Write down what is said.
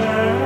Amen.